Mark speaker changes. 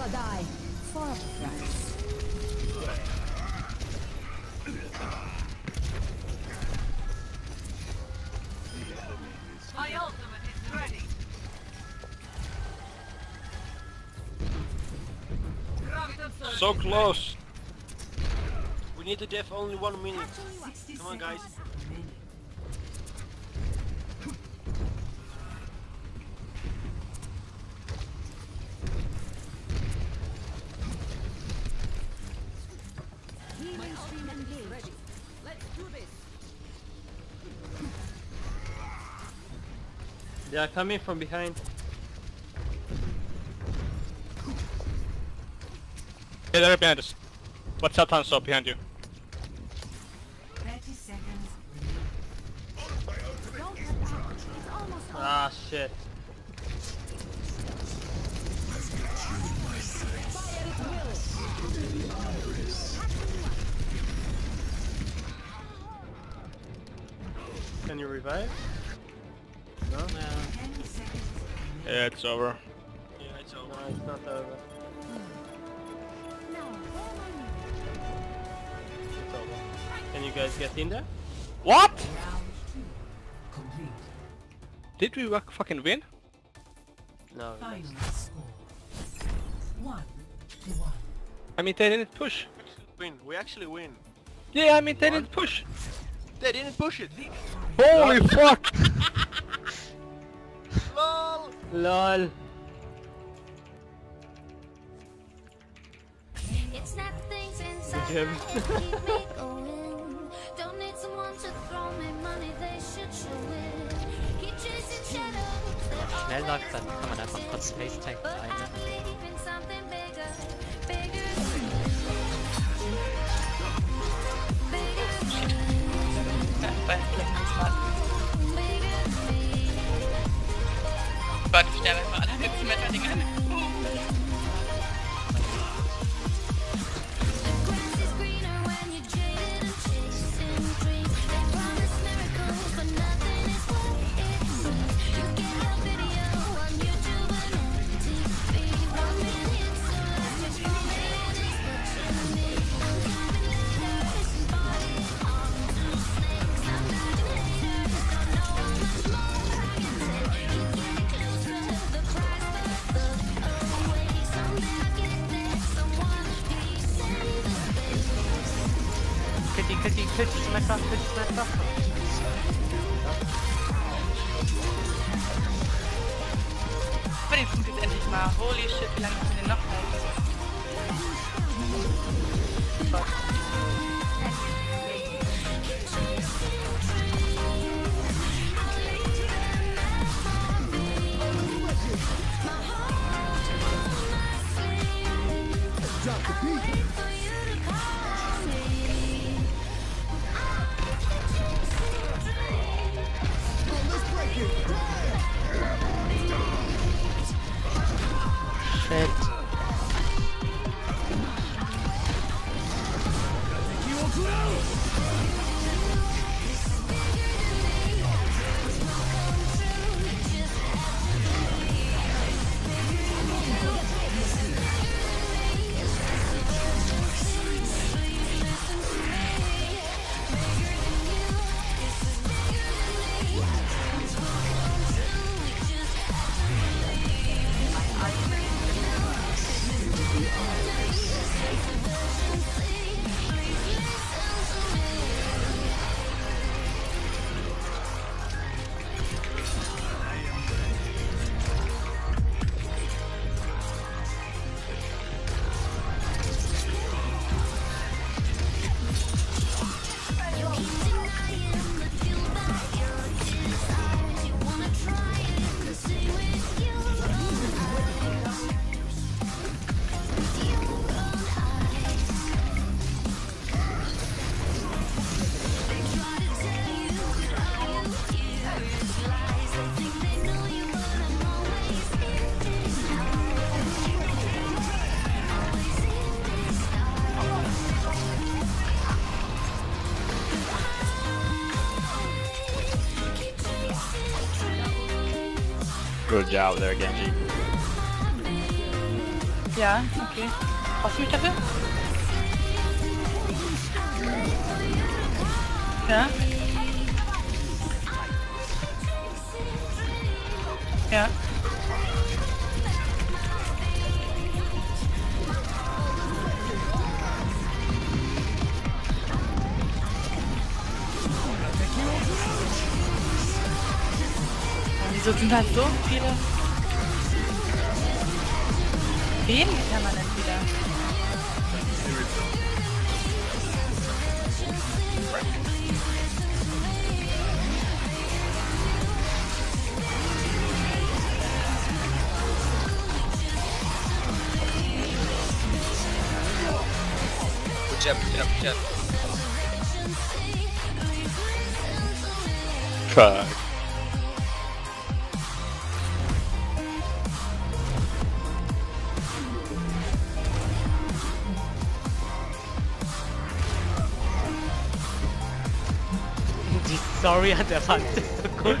Speaker 1: never die. For a price.
Speaker 2: My ultimate is ready.
Speaker 3: So close. We need to def only one minute. Come on, guys.
Speaker 4: They are coming from behind.
Speaker 5: Yeah, they're behind us. Watch out, Hanzo, behind you.
Speaker 2: 30 seconds.
Speaker 1: Don't let out. It's almost over.
Speaker 4: Ah shit. Can you revive? No? No.
Speaker 5: Yeah, it's over.
Speaker 3: Yeah, it's
Speaker 4: No,
Speaker 3: over.
Speaker 4: it's not over.
Speaker 1: Now, hold on.
Speaker 4: It's over. Can you guys get in there?
Speaker 5: What?
Speaker 2: Round two. Complete.
Speaker 5: Did we wa- fucking win?
Speaker 4: No.
Speaker 2: Final score. One to one.
Speaker 5: I mean, they didn't push.
Speaker 3: Win. We actually win.
Speaker 5: Yeah, I mean, they didn't push.
Speaker 3: They didn't push it.
Speaker 5: Holy fuck!
Speaker 3: LOL.
Speaker 4: LOL.
Speaker 6: It's not the things inside
Speaker 4: Jim.
Speaker 6: keep me going. Don't need someone to throw me money, they should show it. Keep chasing shadows.
Speaker 7: Schnell läuft, dann kann man einfach kurz Space Tank
Speaker 6: But
Speaker 8: Kötüsü mekan, kötüsü endlich mal. Holy shit, ik ben ist denn.
Speaker 5: Good job there, Genji.
Speaker 8: Ja, okay. Brauchst du mich dafür? Ja. Und Wieso sind halt so viele Feen permanent wieder?
Speaker 9: Good job, good job, good job.
Speaker 10: Fuck.
Speaker 7: Story an der Wand ist so gut.